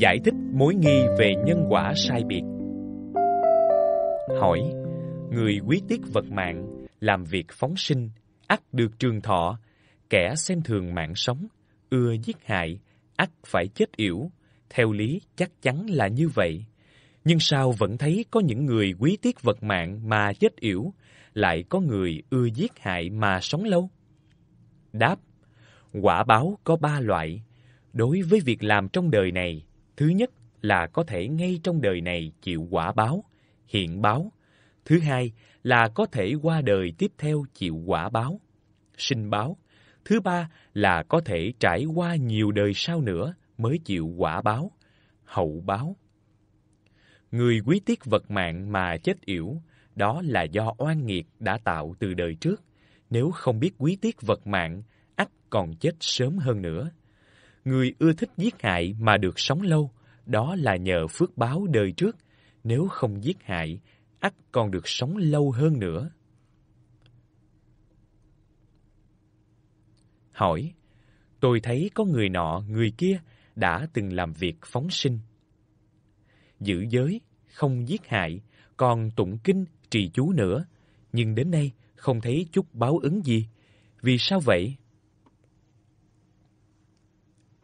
Giải thích mối nghi về nhân quả sai biệt Hỏi Người quý tiết vật mạng, làm việc phóng sinh, ắt được trường thọ, kẻ xem thường mạng sống, ưa giết hại, ắt phải chết yểu. Theo lý chắc chắn là như vậy. Nhưng sao vẫn thấy có những người quý tiết vật mạng mà chết yểu, lại có người ưa giết hại mà sống lâu? Đáp, quả báo có ba loại. Đối với việc làm trong đời này, thứ nhất là có thể ngay trong đời này chịu quả báo, hiện báo. Thứ hai là có thể qua đời tiếp theo chịu quả báo, sinh báo. Thứ ba là có thể trải qua nhiều đời sau nữa mới chịu quả báo, hậu báo. Người quý tiết vật mạng mà chết yểu, đó là do oan nghiệt đã tạo từ đời trước. Nếu không biết quý tiết vật mạng, ắt còn chết sớm hơn nữa. Người ưa thích giết hại mà được sống lâu, đó là nhờ phước báo đời trước. Nếu không giết hại, ắt còn được sống lâu hơn nữa. Hỏi, tôi thấy có người nọ, người kia đã từng làm việc phóng sinh. Giữ giới, không giết hại, còn tụng kinh, trì chú nữa, nhưng đến nay không thấy chút báo ứng gì. Vì sao vậy?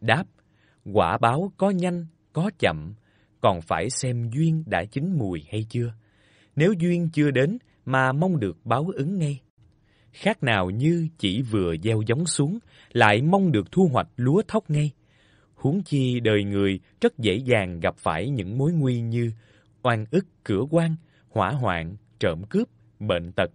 Đáp, quả báo có nhanh, có chậm, còn phải xem duyên đã chín mùi hay chưa. Nếu duyên chưa đến mà mong được báo ứng ngay. Khác nào như chỉ vừa gieo giống xuống, lại mong được thu hoạch lúa thóc ngay. Huống chi đời người rất dễ dàng gặp phải những mối nguy như oan ức cửa quan, hỏa hoạn, trộm cướp, bệnh tật.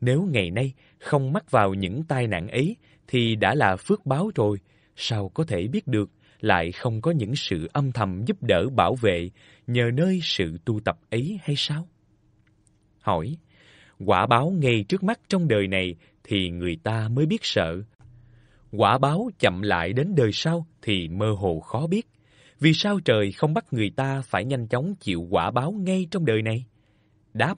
Nếu ngày nay không mắc vào những tai nạn ấy thì đã là phước báo rồi, sao có thể biết được lại không có những sự âm thầm giúp đỡ bảo vệ nhờ nơi sự tu tập ấy hay sao? Hỏi, quả báo ngay trước mắt trong đời này thì người ta mới biết sợ. Quả báo chậm lại đến đời sau thì mơ hồ khó biết. Vì sao trời không bắt người ta phải nhanh chóng chịu quả báo ngay trong đời này? Đáp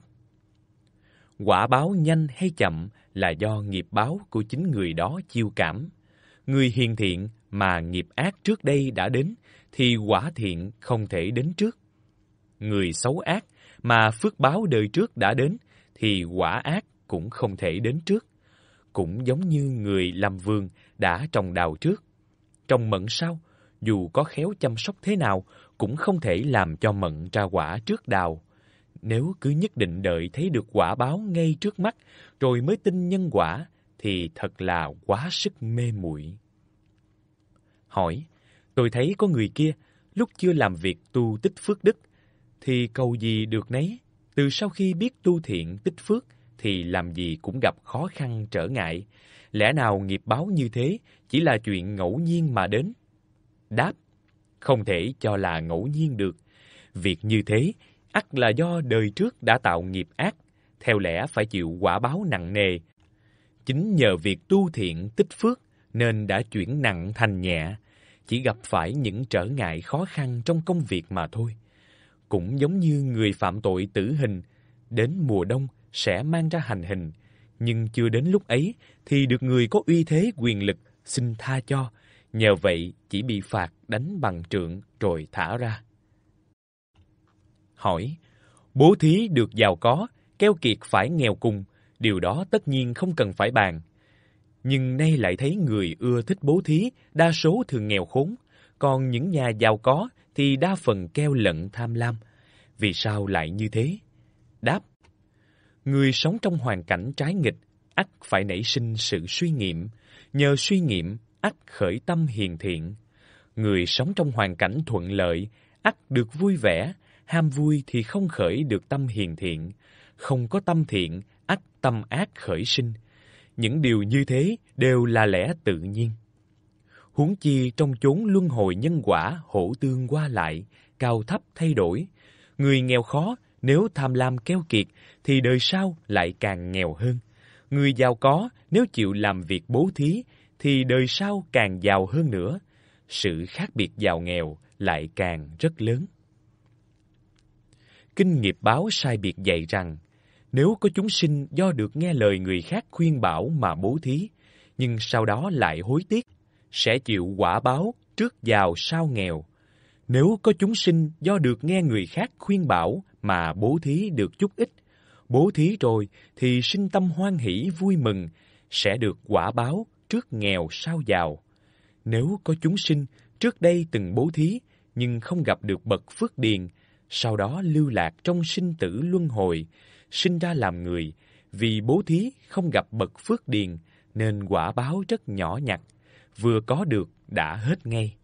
Quả báo nhanh hay chậm là do nghiệp báo của chính người đó chiêu cảm. Người hiền thiện mà nghiệp ác trước đây đã đến, thì quả thiện không thể đến trước. Người xấu ác mà phước báo đời trước đã đến, thì quả ác cũng không thể đến trước. Cũng giống như người làm vườn đã trồng đào trước. Trồng mận sau, dù có khéo chăm sóc thế nào, cũng không thể làm cho mận ra quả trước đào. Nếu cứ nhất định đợi thấy được quả báo ngay trước mắt, rồi mới tin nhân quả, thì thật là quá sức mê muội. Hỏi, tôi thấy có người kia, lúc chưa làm việc tu tích phước đức, thì cầu gì được nấy. Từ sau khi biết tu thiện tích phước, thì làm gì cũng gặp khó khăn trở ngại. Lẽ nào nghiệp báo như thế chỉ là chuyện ngẫu nhiên mà đến? Đáp, không thể cho là ngẫu nhiên được. Việc như thế, ắt là do đời trước đã tạo nghiệp ác, theo lẽ phải chịu quả báo nặng nề. Chính nhờ việc tu thiện tích phước nên đã chuyển nặng thành nhẹ, chỉ gặp phải những trở ngại khó khăn trong công việc mà thôi. Cũng giống như người phạm tội tử hình, đến mùa đông sẽ mang ra hành hình, nhưng chưa đến lúc ấy thì được người có uy thế quyền lực xin tha cho, nhờ vậy chỉ bị phạt đánh bằng trượng rồi thả ra. Hỏi, bố thí được giàu có, keo kiệt phải nghèo cùng, điều đó tất nhiên không cần phải bàn nhưng nay lại thấy người ưa thích bố thí, đa số thường nghèo khốn, còn những nhà giàu có thì đa phần keo lận tham lam. Vì sao lại như thế? Đáp Người sống trong hoàn cảnh trái nghịch, ắt phải nảy sinh sự suy nghiệm, nhờ suy nghiệm, ắt khởi tâm hiền thiện. Người sống trong hoàn cảnh thuận lợi, ắt được vui vẻ, ham vui thì không khởi được tâm hiền thiện, không có tâm thiện, ắt tâm ác khởi sinh những điều như thế đều là lẽ tự nhiên. Huống chi trong chốn luân hồi nhân quả hổ tương qua lại, cao thấp thay đổi, người nghèo khó nếu tham lam keo kiệt thì đời sau lại càng nghèo hơn. Người giàu có nếu chịu làm việc bố thí thì đời sau càng giàu hơn nữa. Sự khác biệt giàu nghèo lại càng rất lớn. Kinh nghiệp báo sai biệt dạy rằng nếu có chúng sinh do được nghe lời người khác khuyên bảo mà bố thí, nhưng sau đó lại hối tiếc, sẽ chịu quả báo trước giàu sau nghèo. Nếu có chúng sinh do được nghe người khác khuyên bảo mà bố thí được chút ít, bố thí rồi thì sinh tâm hoan hỷ vui mừng, sẽ được quả báo trước nghèo sau giàu. Nếu có chúng sinh trước đây từng bố thí nhưng không gặp được bậc phước điền, sau đó lưu lạc trong sinh tử luân hồi, sinh ra làm người, vì bố thí không gặp bậc phước điền nên quả báo rất nhỏ nhặt, vừa có được đã hết ngay.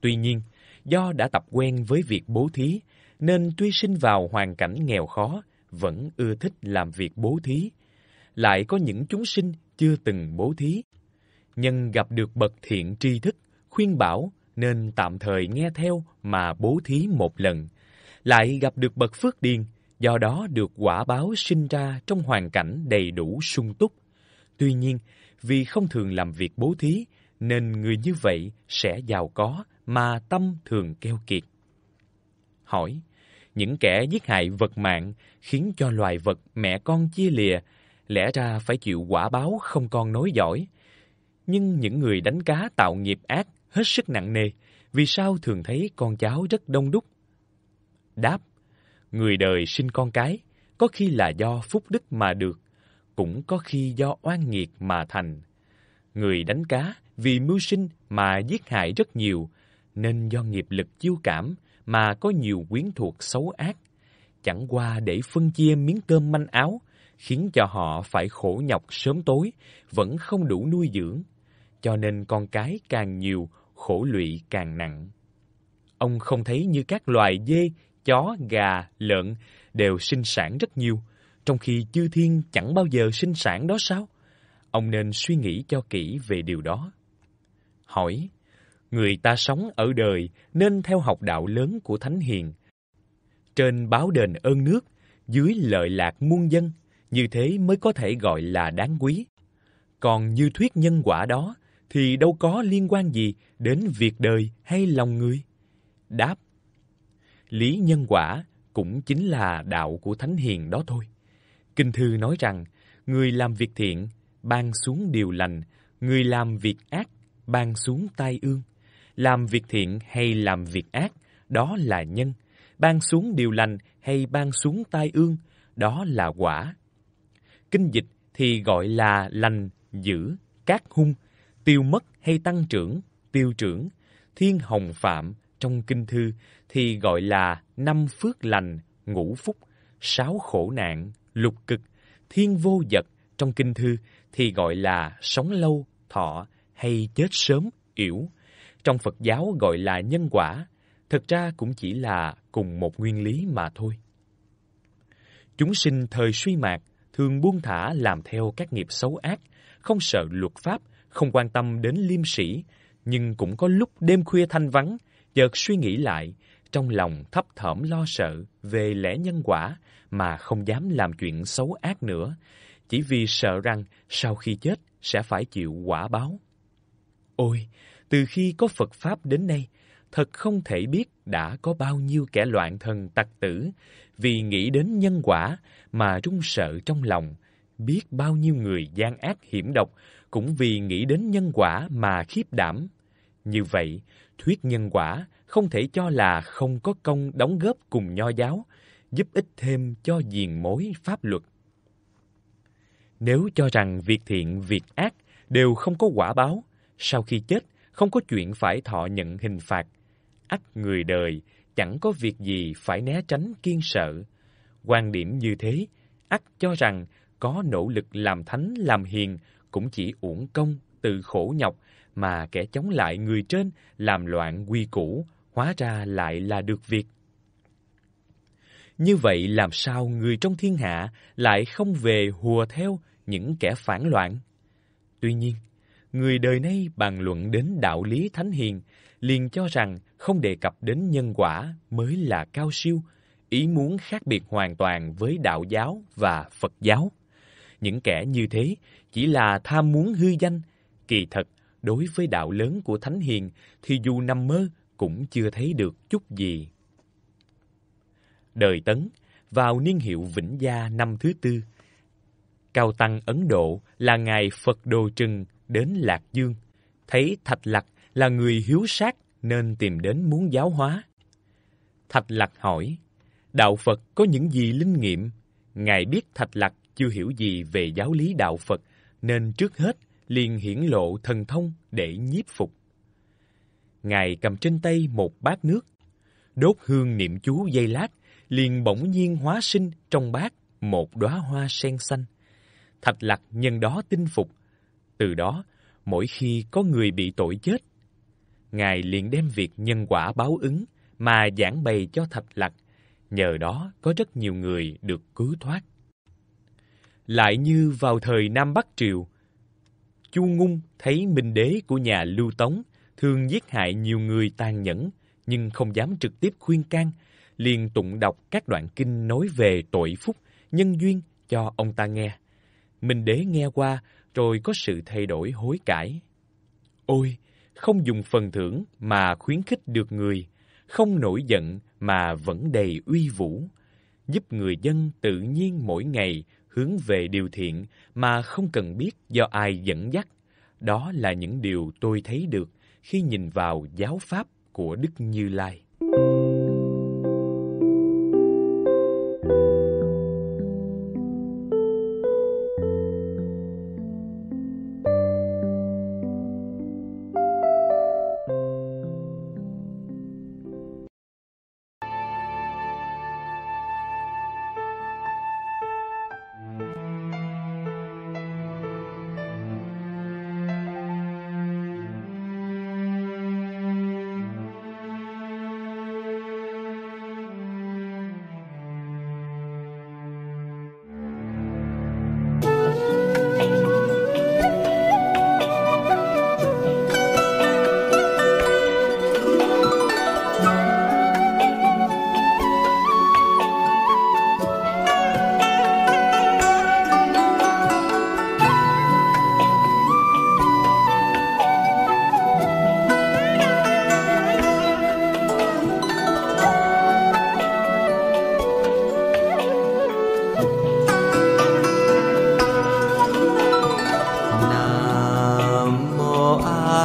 Tuy nhiên, do đã tập quen với việc bố thí, nên tuy sinh vào hoàn cảnh nghèo khó, vẫn ưa thích làm việc bố thí. Lại có những chúng sinh chưa từng bố thí. Nhân gặp được bậc thiện tri thức, khuyên bảo, nên tạm thời nghe theo mà bố thí một lần. Lại gặp được bậc phước điền, do đó được quả báo sinh ra trong hoàn cảnh đầy đủ sung túc. Tuy nhiên, vì không thường làm việc bố thí, nên người như vậy sẽ giàu có mà tâm thường keo kiệt. Hỏi, những kẻ giết hại vật mạng khiến cho loài vật mẹ con chia lìa, lẽ ra phải chịu quả báo không con nối dõi. Nhưng những người đánh cá tạo nghiệp ác hết sức nặng nề, vì sao thường thấy con cháu rất đông đúc? Đáp, người đời sinh con cái, có khi là do phúc đức mà được, cũng có khi do oan nghiệt mà thành. Người đánh cá vì mưu sinh mà giết hại rất nhiều, nên do nghiệp lực chiêu cảm mà có nhiều quyến thuộc xấu ác, chẳng qua để phân chia miếng cơm manh áo, khiến cho họ phải khổ nhọc sớm tối, vẫn không đủ nuôi dưỡng, cho nên con cái càng nhiều, khổ lụy càng nặng. Ông không thấy như các loài dê, chó, gà, lợn đều sinh sản rất nhiều, trong khi chư thiên chẳng bao giờ sinh sản đó sao? Ông nên suy nghĩ cho kỹ về điều đó. Hỏi, người ta sống ở đời nên theo học đạo lớn của Thánh Hiền. Trên báo đền ơn nước, dưới lợi lạc muôn dân, như thế mới có thể gọi là đáng quý. Còn như thuyết nhân quả đó, thì đâu có liên quan gì đến việc đời hay lòng người. Đáp, lý nhân quả cũng chính là đạo của Thánh Hiền đó thôi. Kinh thư nói rằng, người làm việc thiện, ban xuống điều lành, người làm việc ác, ban xuống tai ương. Làm việc thiện hay làm việc ác, đó là nhân. Ban xuống điều lành hay ban xuống tai ương, đó là quả. Kinh dịch thì gọi là lành, dữ, cát hung, tiêu mất hay tăng trưởng, tiêu trưởng. Thiên hồng phạm trong kinh thư thì gọi là năm phước lành, ngũ phúc, sáu khổ nạn, lục cực. Thiên vô vật trong kinh thư thì gọi là sống lâu, thọ hay chết sớm, yểu. Trong Phật giáo gọi là nhân quả, thực ra cũng chỉ là cùng một nguyên lý mà thôi. Chúng sinh thời suy mạc thường buông thả làm theo các nghiệp xấu ác, không sợ luật pháp, không quan tâm đến liêm sĩ, nhưng cũng có lúc đêm khuya thanh vắng, chợt suy nghĩ lại, trong lòng thấp thỏm lo sợ về lẽ nhân quả mà không dám làm chuyện xấu ác nữa, chỉ vì sợ rằng sau khi chết sẽ phải chịu quả báo. Ôi, từ khi có Phật Pháp đến nay, thật không thể biết đã có bao nhiêu kẻ loạn thần tặc tử vì nghĩ đến nhân quả mà run sợ trong lòng, biết bao nhiêu người gian ác hiểm độc cũng vì nghĩ đến nhân quả mà khiếp đảm. Như vậy, thuyết nhân quả không thể cho là không có công đóng góp cùng nho giáo, giúp ích thêm cho diền mối pháp luật. Nếu cho rằng việc thiện, việc ác đều không có quả báo, sau khi chết không có chuyện phải thọ nhận hình phạt, ắt người đời chẳng có việc gì phải né tránh kiên sợ. Quan điểm như thế, ắt cho rằng có nỗ lực làm thánh làm hiền cũng chỉ uổng công, tự khổ nhọc mà kẻ chống lại người trên làm loạn quy củ, hóa ra lại là được việc. Như vậy làm sao người trong thiên hạ lại không về hùa theo những kẻ phản loạn? Tuy nhiên, người đời nay bàn luận đến đạo lý thánh hiền, liền cho rằng không đề cập đến nhân quả mới là cao siêu, ý muốn khác biệt hoàn toàn với đạo giáo và Phật giáo. Những kẻ như thế chỉ là tham muốn hư danh, kỳ thật đối với đạo lớn của thánh hiền thì dù nằm mơ cũng chưa thấy được chút gì. Đời Tấn, vào niên hiệu Vĩnh Gia năm thứ tư, Cao Tăng Ấn Độ là ngài Phật Đồ Trừng đến Lạc Dương, thấy Thạch lạc là người hiếu sát nên tìm đến muốn giáo hóa. Thạch lạc hỏi, Đạo Phật có những gì linh nghiệm? Ngài biết Thạch lạc chưa hiểu gì về giáo lý Đạo Phật, nên trước hết liền hiển lộ thần thông để nhiếp phục. Ngài cầm trên tay một bát nước, đốt hương niệm chú dây lát, liền bỗng nhiên hóa sinh trong bát một đóa hoa sen xanh. Thạch Lạc nhân đó tinh phục. Từ đó, mỗi khi có người bị tội chết, Ngài liền đem việc nhân quả báo ứng mà giảng bày cho Thạch Lạc, nhờ đó có rất nhiều người được cứu thoát. Lại như vào thời Nam Bắc Triều, Chu Ngung thấy Minh Đế của nhà Lưu Tống thường giết hại nhiều người tàn nhẫn, nhưng không dám trực tiếp khuyên can, liền tụng đọc các đoạn kinh nói về tội phúc, nhân duyên cho ông ta nghe. Minh Đế nghe qua, rồi có sự thay đổi hối cải. Ôi, không dùng phần thưởng mà khuyến khích được người, không nổi giận mà vẫn đầy uy vũ, giúp người dân tự nhiên mỗi ngày hướng về điều thiện mà không cần biết do ai dẫn dắt. Đó là những điều tôi thấy được khi nhìn vào giáo pháp của Đức Như Lai.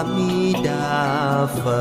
Amitabha